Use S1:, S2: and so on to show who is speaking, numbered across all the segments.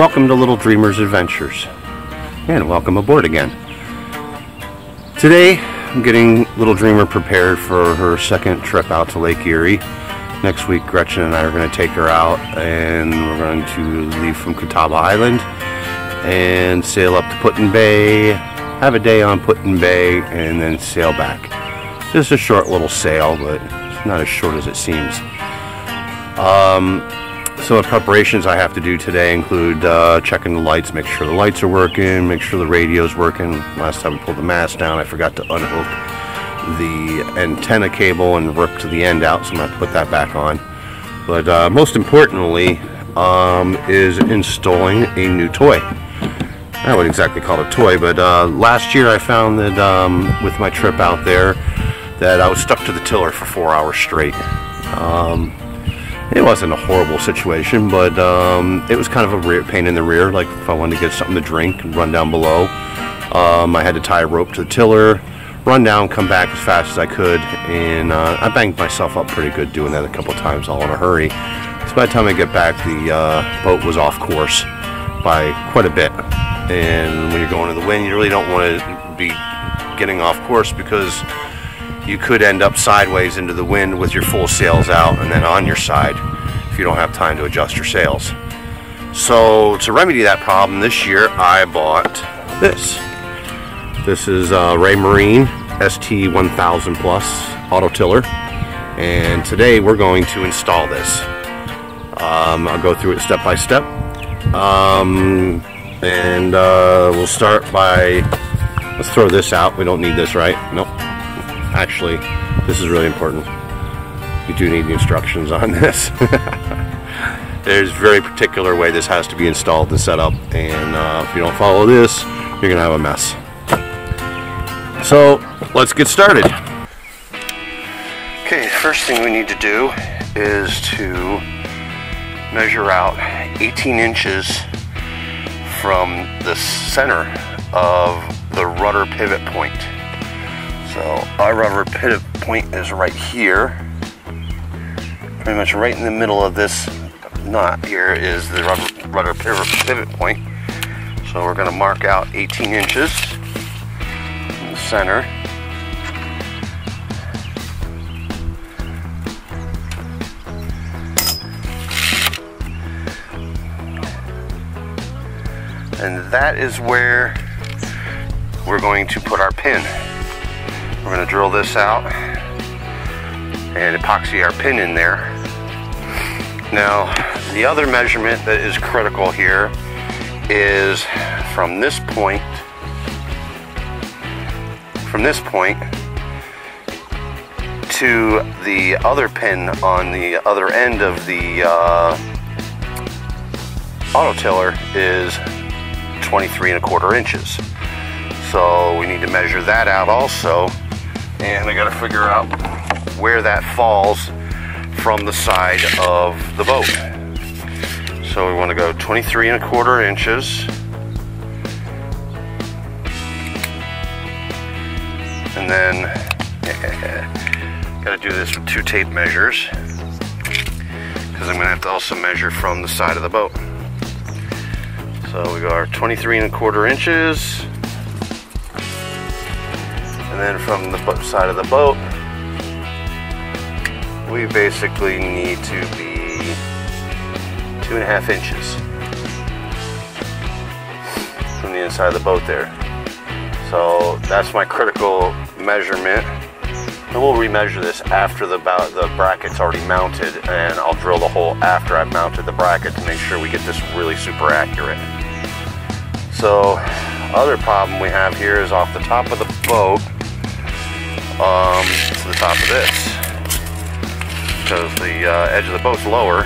S1: Welcome to Little Dreamers Adventures, and welcome aboard again. Today, I'm getting Little Dreamer prepared for her second trip out to Lake Erie. Next week, Gretchen and I are going to take her out, and we're going to leave from Catawba Island and sail up to Put-in-Bay, have a day on Put-in-Bay, and then sail back. Just a short little sail, but not as short as it seems. Um, of the preparations I have to do today include uh, checking the lights, make sure the lights are working, make sure the radio's working. Last time we pulled the mast down, I forgot to unhook the antenna cable and rip to the end out, so I'm going to put that back on. But uh, most importantly um, is installing a new toy. I wouldn't exactly call it a toy, but uh, last year I found that um, with my trip out there that I was stuck to the tiller for four hours straight. Um, it wasn't a horrible situation, but um, it was kind of a rear, pain in the rear. Like if I wanted to get something to drink and run down below, um, I had to tie a rope to the tiller, run down, come back as fast as I could, and uh, I banged myself up pretty good doing that a couple times, all in a hurry. So by the time I get back, the uh, boat was off course by quite a bit. And when you're going to the wind, you really don't want to be getting off course because you could end up sideways into the wind with your full sails out and then on your side if you don't have time to adjust your sails. So to remedy that problem this year I bought this. This is uh, Raymarine ST1000 Plus Auto Tiller and today we're going to install this. Um, I'll go through it step by step um, and uh, we'll start by let's throw this out we don't need this right nope actually, this is really important. You do need the instructions on this. There's very particular way this has to be installed and set up, and uh, if you don't follow this, you're gonna have a mess. So, let's get started. Okay, first thing we need to do is to measure out 18 inches from the center of the rudder pivot point. So our rubber pivot point is right here. Pretty much right in the middle of this knot here is the rubber, rudder pivot, point. So we're going to mark out 18 inches in the center. And that is where we're going to put our pin. We're to drill this out and epoxy our pin in there. Now, the other measurement that is critical here is from this point, from this point to the other pin on the other end of the uh, auto tiller is 23 and a quarter inches. So we need to measure that out also and I gotta figure out where that falls from the side of the boat. So we want to go 23 and a quarter inches. And then, gotta do this with two tape measures because I'm gonna have to also measure from the side of the boat. So we got our 23 and a quarter inches and then from the side of the boat, we basically need to be two and a half inches from the inside of the boat there. So that's my critical measurement. And we'll remeasure this after the, the bracket's already mounted and I'll drill the hole after I've mounted the bracket to make sure we get this really super accurate. So other problem we have here is off the top of the boat um, to the top of this because the uh, edge of the boat's lower.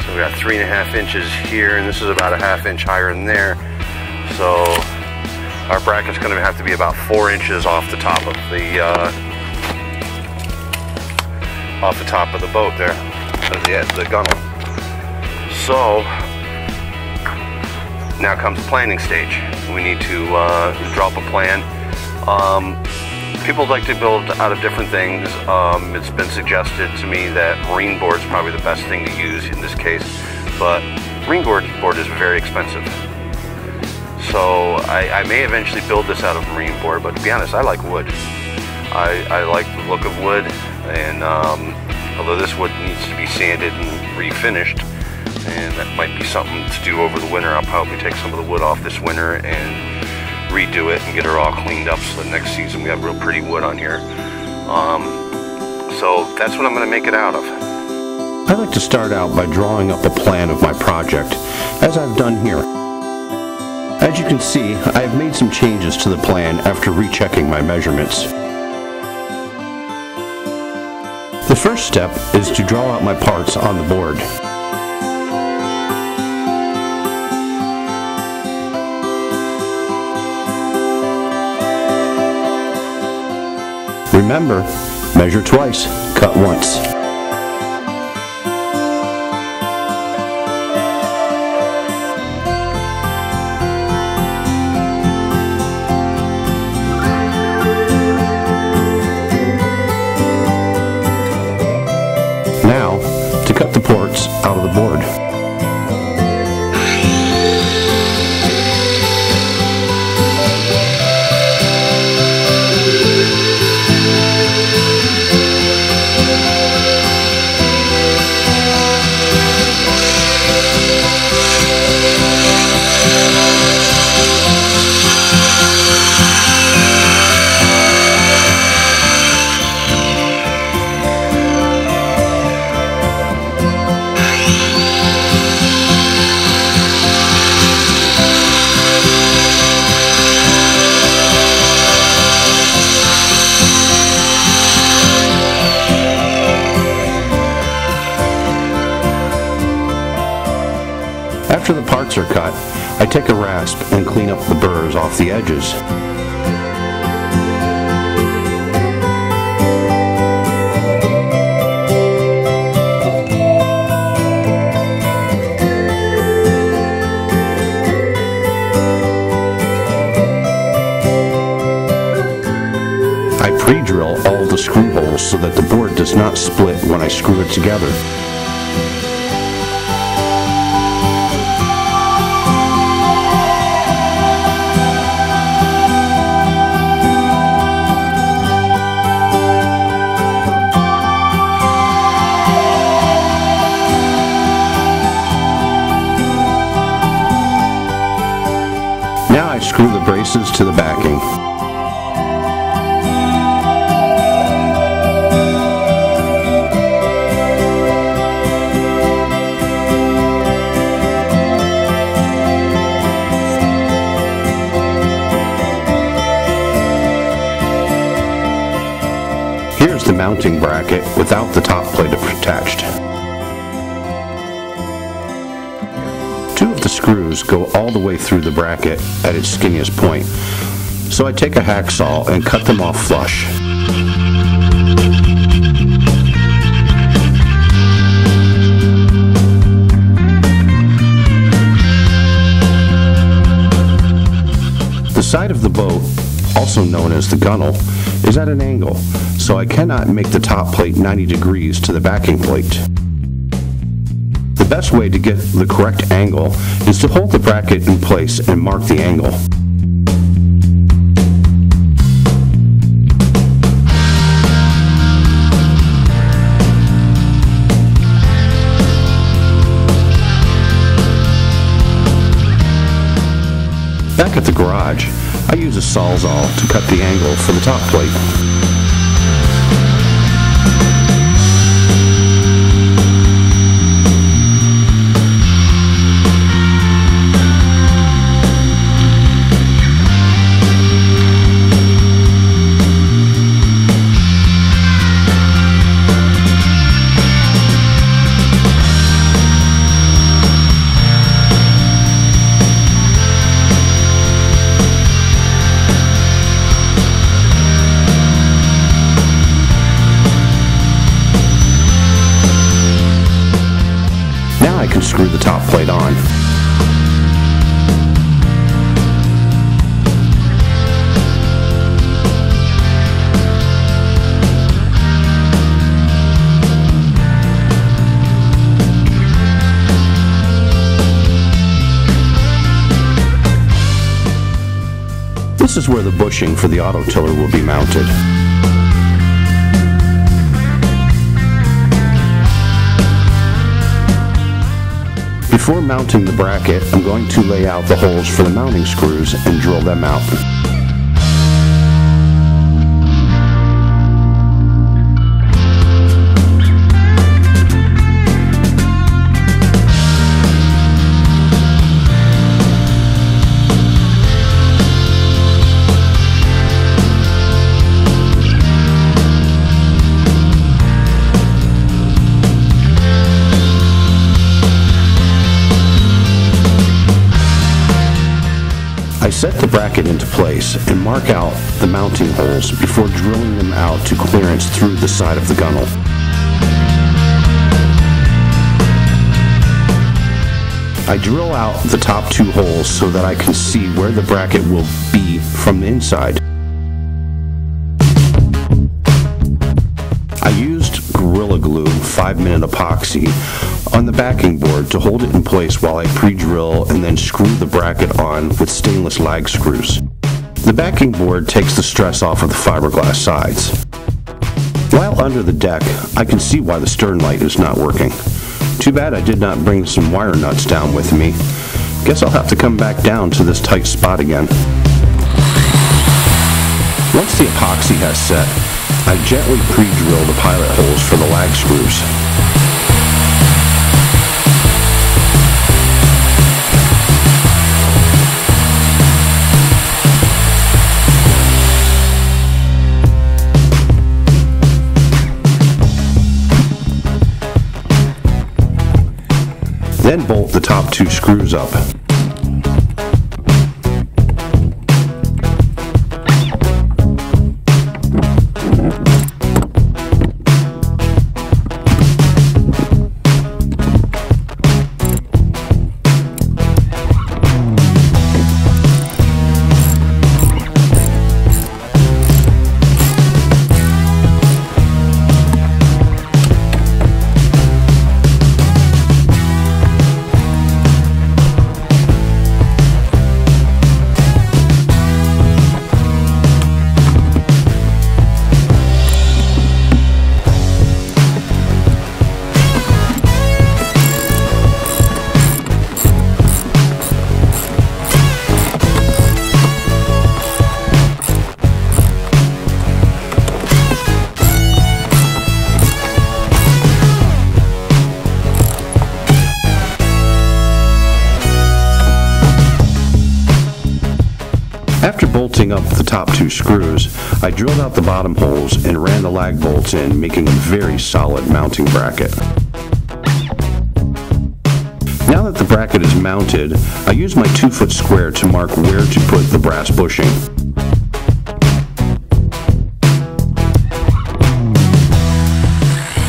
S1: So we got three and a half inches here, and this is about a half inch higher than there. So our bracket's going to have to be about four inches off the top of the uh, off the top of the boat there, the edge, the gunnel. So now comes the planning stage. We need to uh, draw a plan. Um, people like to build out of different things. Um, it's been suggested to me that marine board is probably the best thing to use in this case, but marine board, is very expensive. So I, I, may eventually build this out of marine board, but to be honest, I like wood. I, I like the look of wood, and um, although this wood needs to be sanded and refinished, and that might be something to do over the winter, I'll probably take some of the wood off this winter and redo it and get her all cleaned up so the next season we have real pretty wood on here. Um, so that's what I'm going to make it out of. I like to start out by drawing up a plan of my project, as I've done here. As you can see, I have made some changes to the plan after rechecking my measurements. The first step is to draw out my parts on the board. Remember, measure twice, cut once. Now, to cut the ports out of the board. The edges. I pre-drill all the screw holes so that the board does not split when I screw it together. Screw the braces to the backing. Here's the mounting bracket without the top plate attached. Screws go all the way through the bracket at its skinniest point. So I take a hacksaw and cut them off flush. The side of the boat, also known as the gunnel, is at an angle, so I cannot make the top plate 90 degrees to the backing plate best way to get the correct angle is to hold the bracket in place and mark the angle. Back at the garage, I use a sawzall to cut the angle for the top plate. This is where the bushing for the auto tiller will be mounted. Before mounting the bracket, I'm going to lay out the holes for the mounting screws and drill them out. Set the bracket into place and mark out the mounting holes before drilling them out to clearance through the side of the gunnel. I drill out the top two holes so that I can see where the bracket will be from the inside. Glue 5 minute epoxy on the backing board to hold it in place while I pre-drill and then screw the bracket on with stainless lag screws. The backing board takes the stress off of the fiberglass sides. While under the deck, I can see why the stern light is not working. Too bad I did not bring some wire nuts down with me. Guess I'll have to come back down to this tight spot again. Once the epoxy has set, I gently pre-drill the pilot holes for the lag screws. Then bolt the top two screws up. Up the top two screws, I drilled out the bottom holes and ran the lag bolts in, making a very solid mounting bracket. Now that the bracket is mounted, I use my 2-foot square to mark where to put the brass bushing.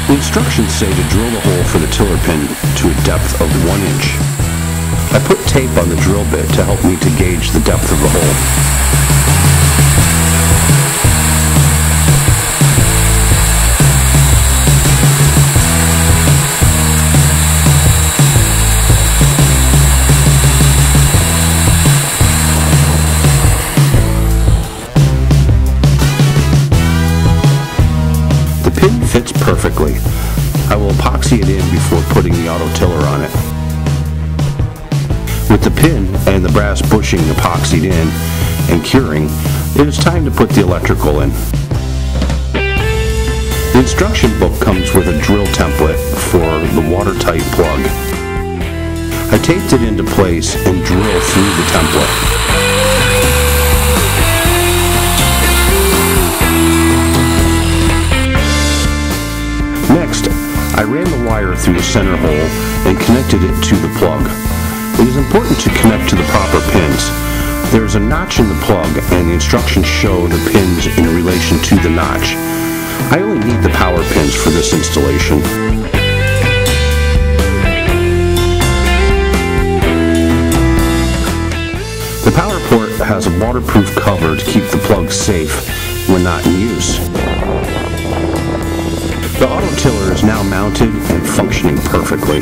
S1: The instructions say to drill the hole for the tiller pin to a depth of 1 inch. I put tape on the drill bit to help me to gauge the depth of the hole. The pin fits perfectly. I will epoxy it in before putting the auto tiller on it. Pin and the brass bushing epoxied in and curing, it is time to put the electrical in. The instruction book comes with a drill template for the watertight plug. I taped it into place and drill through the template. Next, I ran the wire through the center hole and connected it to the plug. Important to connect to the proper pins. There is a notch in the plug and the instructions show the pins in relation to the notch. I only need the power pins for this installation. The power port has a waterproof cover to keep the plug safe when not in use. The auto tiller is now mounted and functioning perfectly.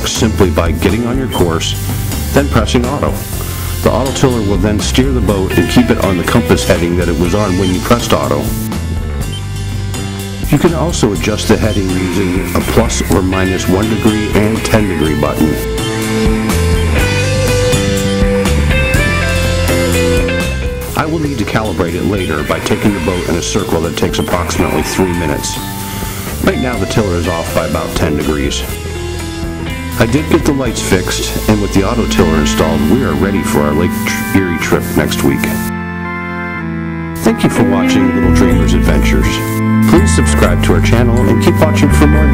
S1: Simply by getting on your course, then pressing auto. The auto tiller will then steer the boat and keep it on the compass heading that it was on when you pressed auto. You can also adjust the heading using a plus or minus 1 degree and 10 degree button. I will need to calibrate it later by taking the boat in a circle that takes approximately 3 minutes. Right now the tiller is off by about 10 degrees. I did get the lights fixed, and with the auto tiller installed, we are ready for our Lake Erie trip next week. Thank you for watching Little Dreamers Adventures. Please subscribe to our channel and keep watching for more